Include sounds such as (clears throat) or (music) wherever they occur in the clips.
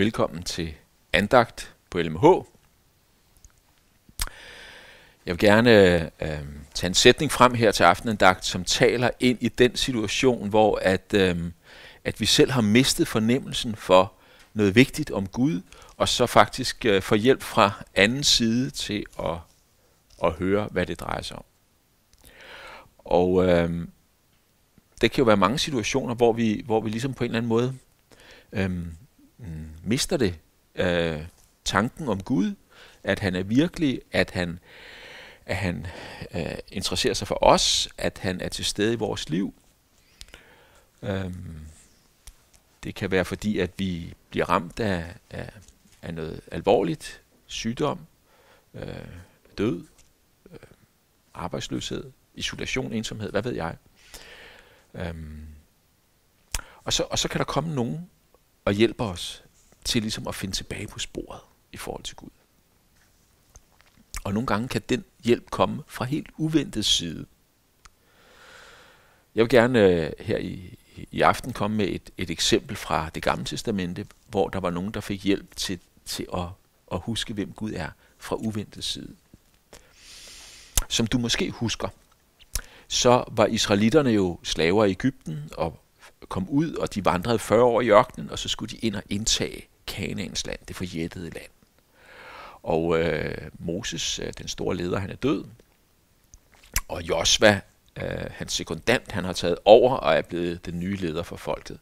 Velkommen til andagt på LMH. Jeg vil gerne øh, tage en sætning frem her til aftenandagt, som taler ind i den situation, hvor at, øh, at vi selv har mistet fornemmelsen for noget vigtigt om Gud, og så faktisk øh, får hjælp fra anden side til at, at høre, hvad det drejer sig om. Og øh, det kan jo være mange situationer, hvor vi, hvor vi ligesom på en eller anden måde øh, mister det øh, tanken om Gud, at han er virkelig, at han, at han øh, interesserer sig for os, at han er til stede i vores liv. Øhm, det kan være fordi, at vi bliver ramt af, af, af noget alvorligt, sygdom, øh, død, øh, arbejdsløshed, isolation, ensomhed, hvad ved jeg. Øhm, og, så, og så kan der komme nogen og hjælpe os til ligesom at finde tilbage på sporet i forhold til Gud. Og nogle gange kan den hjælp komme fra helt uventet side. Jeg vil gerne øh, her i, i aften komme med et, et eksempel fra det gamle testamente, hvor der var nogen, der fik hjælp til, til at, at huske, hvem Gud er fra uventet side. Som du måske husker, så var israelitterne jo slaver i Ægypten og kom ud, og de vandrede 40 år i ørkenen, og så skulle de ind og indtage Kanaans land, det forjættede land. Og øh, Moses, øh, den store leder, han er død. Og Josva, øh, hans sekundant, han har taget over og er blevet den nye leder for folket.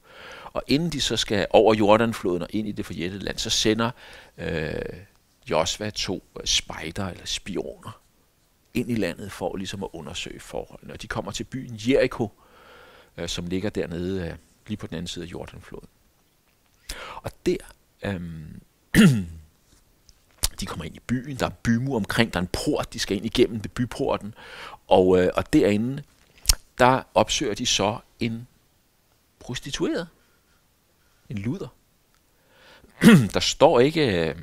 Og inden de så skal over Jordanfloden og ind i det forjættede land, så sender øh, Josva to øh, spejder eller spioner ind i landet for ligesom at undersøge forholdene. Og de kommer til byen Jericho, øh, som ligger dernede øh, lige på den anden side af Jordanfloden. Og der, øh, (clears throat) de kommer ind i byen, der er bymur omkring, der er en port, de skal ind igennem ved byporten, og, øh, og derinde, der opsøger de så en prostitueret, en luder. (clears throat) der står ikke øh,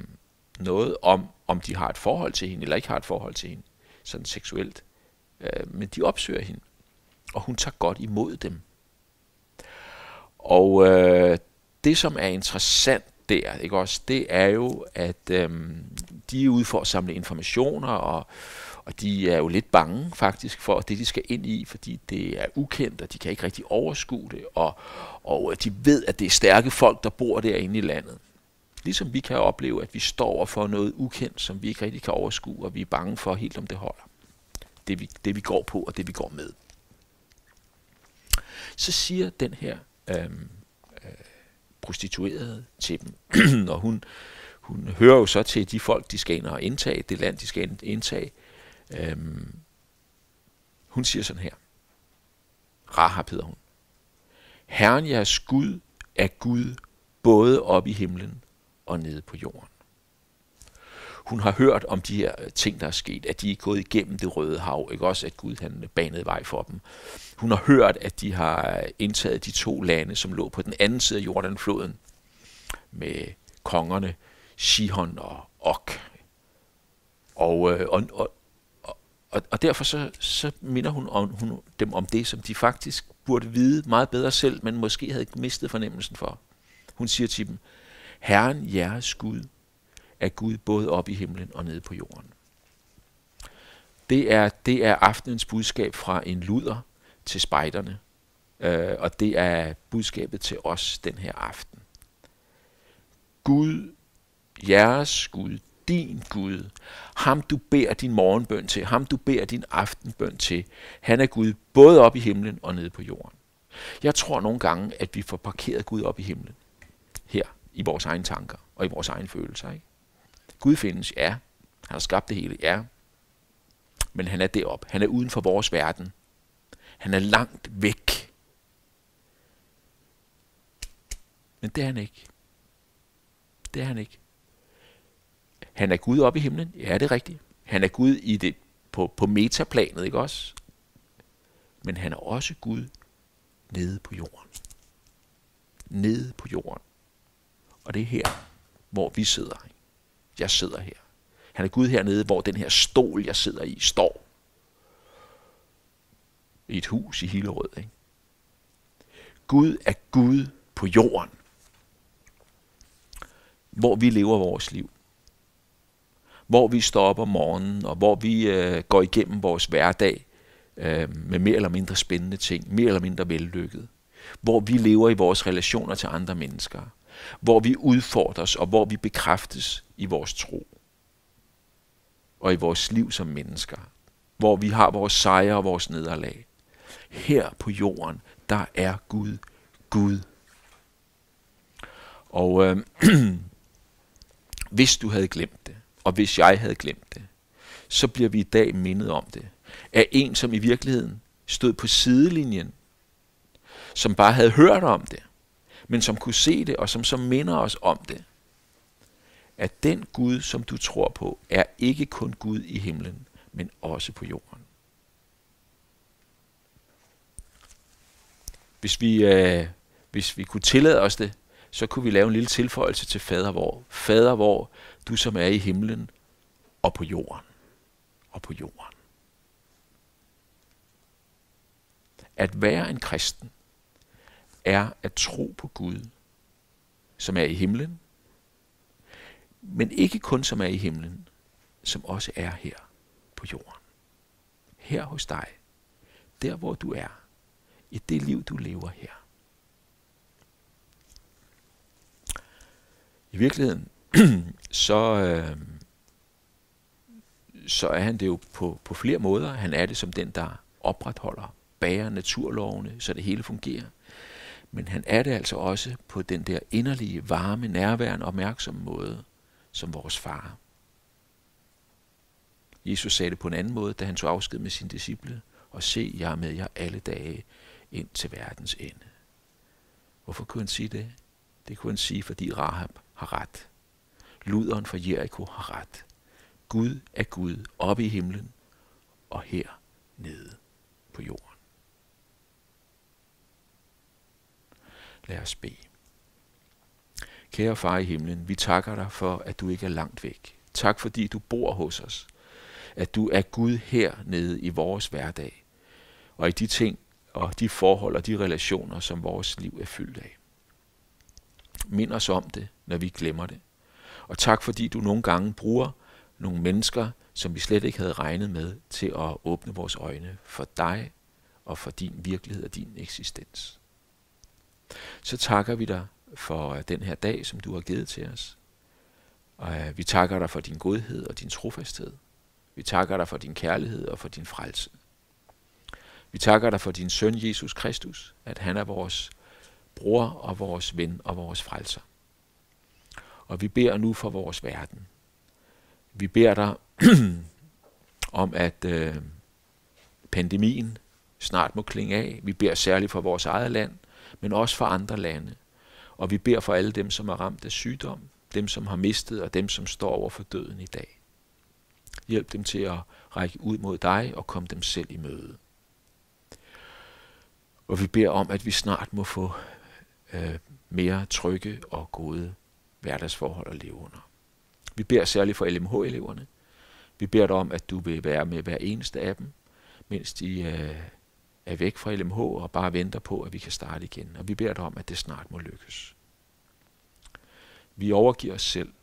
noget om, om de har et forhold til hende, eller ikke har et forhold til hende sådan seksuelt. Øh, men de opsøger hende, og hun tager godt imod dem. Og øh, det, som er interessant der, ikke også, det er jo, at øh, de er ude for at samle informationer, og, og de er jo lidt bange faktisk for det, de skal ind i, fordi det er ukendt, og de kan ikke rigtig overskue det, og, og øh, de ved, at det er stærke folk, der bor derinde i landet. Ligesom vi kan opleve, at vi står for noget ukendt, som vi ikke rigtig kan overskue, og vi er bange for helt, om det holder. Det vi, det vi går på, og det vi går med. Så siger den her øhm, øh, prostituerede til dem, (clears throat) og hun, hun hører jo så til de folk, de skal ind og indtage, det land, de skal indtage. Øhm, hun siger sådan her. Rahab hedder hun. Herren jeres Gud er Gud både op i himlen og nede på jorden. Hun har hørt om de her øh, ting, der er sket, at de er gået igennem det røde hav, ikke også at Gud han øh, banede vej for dem. Hun har hørt, at de har øh, indtaget de to lande, som lå på den anden side af Jordanfloden, med kongerne Sihon og Og. Og, og, og, og, og derfor så, så minder hun, om, hun dem om det, som de faktisk burde vide meget bedre selv, men måske havde mistet fornemmelsen for. Hun siger til dem, Herren jeres Gud er Gud både op i himlen og nede på jorden. Det er, det er aftenens budskab fra en luder til spejderne, øh, og det er budskabet til os den her aften. Gud, jeres Gud, din Gud, ham du beder din morgenbøn til, ham du beder din aftenbøn til, han er Gud både op i himlen og nede på jorden. Jeg tror nogle gange, at vi får parkeret Gud op i himlen, her i vores egne tanker og i vores egne følelser. Ikke? Gud findes, ja. Han har skabt det hele, ja. Men han er deroppe. Han er uden for vores verden. Han er langt væk. Men det er han ikke. Det er han ikke. Han er Gud oppe i himlen. Ja, det er rigtigt. Han er Gud i det, på, på metaplanet, ikke også? Men han er også Gud nede på jorden. Nede på jorden. Og det er her, hvor vi sidder. Jeg sidder her. Han er Gud hernede, hvor den her stol, jeg sidder i, står. I et hus i Hillerød. Ikke? Gud er Gud på jorden. hvor vi lever vores liv. Hvor vi står op om morgenen, og hvor vi øh, går igennem vores hverdag øh, med mere eller mindre spændende ting, mere eller mindre vellykket. Hvor vi lever i vores relationer til andre mennesker. Hvor vi udfordres, og hvor vi bekræftes i vores tro. Og i vores liv som mennesker. Hvor vi har vores sejre og vores nederlag. Her på jorden, der er Gud Gud. Og øh, (clears throat) hvis du havde glemt det, og hvis jeg havde glemt det, så bliver vi i dag mindet om det. Af en, som i virkeligheden stod på sidelinjen, som bare havde hørt om det, men som kunne se det, og som så minder os om det. At den Gud, som du tror på, er ikke kun Gud i himlen, men også på jorden. Hvis vi, øh, hvis vi kunne tillade os det, så kunne vi lave en lille tilføjelse til fader hvor. Fader hvor, du som er i himlen og på jorden. Og på jorden. At være en kristen er at tro på Gud, som er i himlen, men ikke kun som er i himlen, som også er her på jorden. Her hos dig, der hvor du er, i det liv du lever her. I virkeligheden, (clears throat) så, øh, så er han det jo på, på flere måder. Han er det som den, der opretholder, bærer naturlovene, så det hele fungerer. Men han er det altså også på den der inderlige, varme, nærværende, opmærksomme måde, som vores far. Jesus sagde det på en anden måde, da han tog afsked med sine disciple, og se, jeg er med jer alle dage ind til verdens ende. Hvorfor kunne han sige det? Det kunne han sige, fordi Rahab har ret. Luderen fra Jericho har ret. Gud er Gud oppe i himlen og her nede på jorden. Lad os bede. Kære far i himlen, vi takker dig for, at du ikke er langt væk. Tak fordi du bor hos os. At du er Gud her nede i vores hverdag. Og i de ting og de forhold og de relationer, som vores liv er fyldt af. Mind os om det, når vi glemmer det. Og tak fordi du nogle gange bruger nogle mennesker, som vi slet ikke havde regnet med, til at åbne vores øjne for dig og for din virkelighed og din eksistens. Så takker vi dig for øh, den her dag, som du har givet til os. Og øh, vi takker dig for din godhed og din trofasthed. Vi takker dig for din kærlighed og for din frelse. Vi takker dig for din søn Jesus Kristus, at han er vores bror og vores ven og vores frelser. Og vi beder nu for vores verden. Vi beder dig (clears throat) om, at øh, pandemien snart må klinge af. Vi beder særligt for vores eget land, men også for andre lande. Og vi beder for alle dem, som er ramt af sygdom, dem, som har mistet, og dem, som står over for døden i dag. Hjælp dem til at række ud mod dig og komme dem selv i møde. Og vi beder om, at vi snart må få øh, mere trygge og gode hverdagsforhold at leve under. Vi beder særligt for LMH-eleverne. Vi beder dig om, at du vil være med hver eneste af dem, mens de øh, er væk fra LMH og bare venter på, at vi kan starte igen. Og vi beder dig om, at det snart må lykkes. Vi overgiver os selv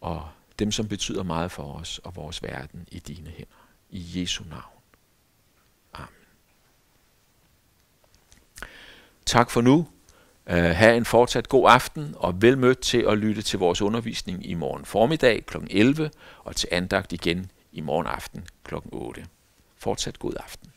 og dem, som betyder meget for os og vores verden i dine hænder. I Jesu navn. Amen. Tak for nu. Uh, have en fortsat god aften, og vel mødt til at lytte til vores undervisning i morgen formiddag kl. 11, og til andagt igen i morgen aften kl. 8. Fortsat god aften.